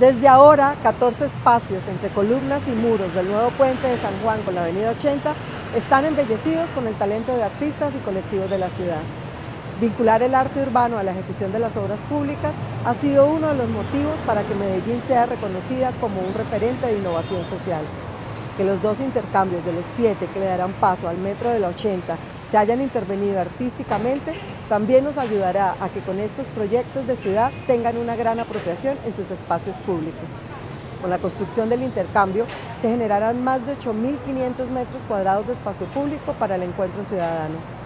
Desde ahora, 14 espacios entre columnas y muros del nuevo puente de San Juan con la avenida 80 están embellecidos con el talento de artistas y colectivos de la ciudad. Vincular el arte urbano a la ejecución de las obras públicas ha sido uno de los motivos para que Medellín sea reconocida como un referente de innovación social. Que los dos intercambios de los siete que le darán paso al metro de la 80 se hayan intervenido artísticamente también nos ayudará a que con estos proyectos de ciudad tengan una gran apropiación en sus espacios públicos. Con la construcción del intercambio se generarán más de 8.500 metros cuadrados de espacio público para el encuentro ciudadano.